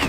you